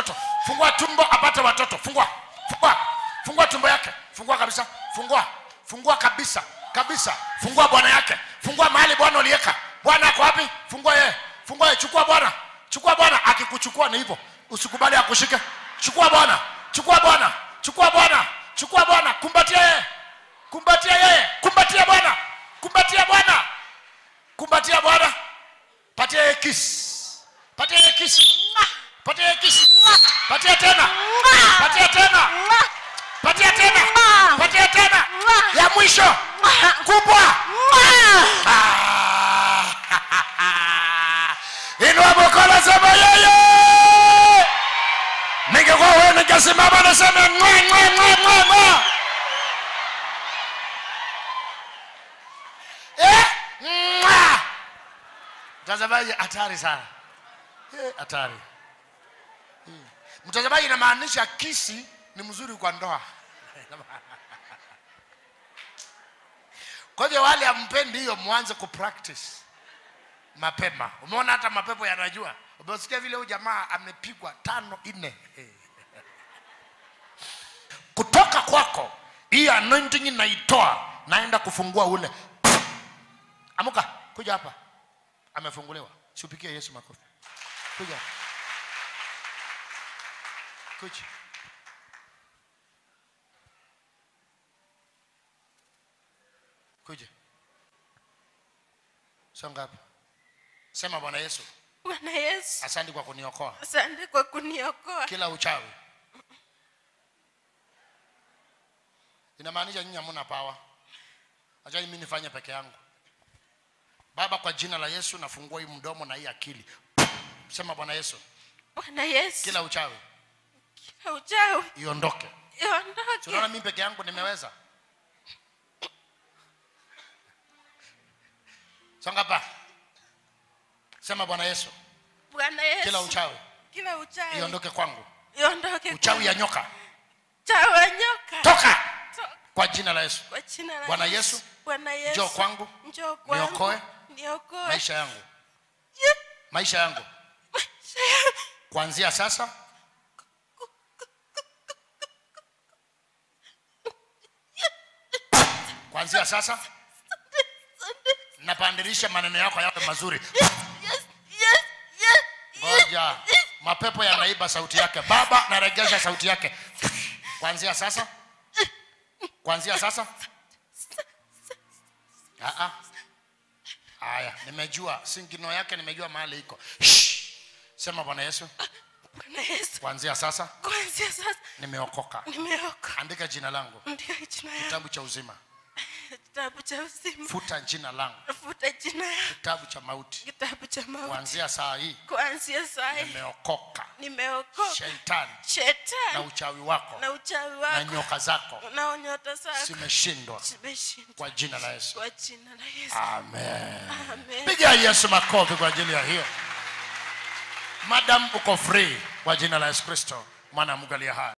watoto. Fungua tumbo apate watoto. Fungua. Fungua. Fungua tumbo yake. Fungua kabisa. Fungua. Fungua kabisa. Kabisa. Fungua bwana yake. Fungua mahali bwana uliweka bwana ako wapi? Fungua yeye. Fungua yeye. Chukua bwana. Chukua bwana. Akikuchukua ni hivyo. Usikubali akushike. Chukua bwana. Chukua bwana. Chukua bwana. Chukua bwana. Kumbatia yeye. Kumbatia yeye. Kumbatia bwana. Kumbatia bwana. Kumbatia bwana. Patia yeye kiss. Patia yeye kiss patia kisu. patia tena. Patia tena. Patia tena. Patia tena. Ya mwisho. Kubwa. Ah. inua mkono sema yeye. Ningekuwa wewe ningesimama nasema mwa mwa mwa mwa mwa eh mwa mtazamaji hatari sana. Eh, hatari Hmm. mtazamaji inamaanisha kisi ni mzuri kwa ndoa. Kwa hivyo wale ampendi hiyo mwanze kupractice mapema. Umeona hata mapepo yanajua? Umesikia vile huyu jamaa amepigwa tano nne? Kutoka kwako hii anointing inaitoa naenda kufungua ule. Amuka kuja hapa. Amefunguliwa. Siupikie yesu makofi. Kuja kuja kuja songa hapa sema bwana yesu. Bwana yesu. Asante kwa kuniokoa. Asante kwa kuniokoa. Kila uchawi. Inamaanisha nyinyi hamuna pawa achani mi nifanye peke yangu. Baba kwa jina la yesu nafungua hii mdomo na hii akili. Sema bwana yesu. Bwana yesu. Kila uchawi uchawi iondoke. Iondoke. Tunaona mi peke yangu nimeweza? Songa pa. Sema bwana yesu. Bwana yesu. Kila uchawi. Kila uchawi. Iondoke kwangu. Iondoke uchawi ya nyoka. Uchawi ya nyoka. Toka! Toka. Kwa jina la yesu. Kwa jina la Bwana Yesu, bwana yesu. Njoo kwangu, njoo kwangu. Niokoe, niokoe. Maisha yangu. Maisha yangu. Maisha yangu. kuanzia sasa kuanzia sasa napandirisha maneno yako yawe mazuri. Ngoja mapepo yanaiba sauti yake. Baba naregesha sauti yake. Kuanzia sasa kuanzia sasa. Haya nimejua. Singino yake nimejua mahali iko. Sema bwana yesu. Bwana yesu. Kuanzia sasa kuanzia sasa. nimeokoka. Nimeokoka. Andika jina langu. Ndio jina langu. kitabu cha uzima kitabu cha uzima futa jina langu. Futa jina yangu kitabu cha mauti. Kitabu cha mauti. Kuanzia saa hii. Kuanzia saa hii. Nimeokoka. Nimeokoka. Shetani. Shetani. na uchawi wako. Na uchawi wako. na nyoka zako. Na nyota zako. Zimeshindwa. Zimeshindwa. Kwa jina la yesu. Kwa jina la yesu. Amen. Amen. Piga yesu makofi kwa ajili ya hiyo. Madam uko free. Kwa jina la yesu kristo mwana wa mungu aliye hai